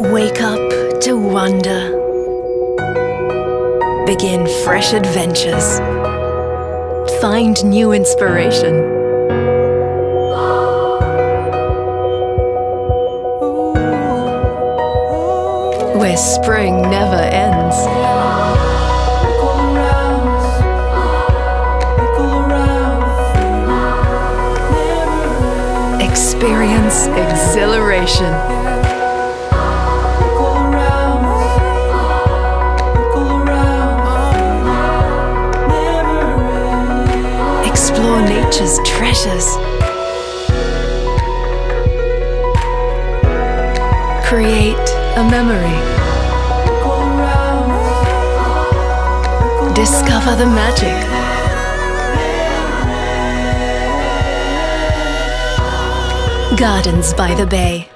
Wake up to wonder. Begin fresh adventures. Find new inspiration. Where spring never ends. Experience exhilaration. Nature's treasures. Create a memory. Discover the magic. Gardens by the Bay.